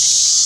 Shh.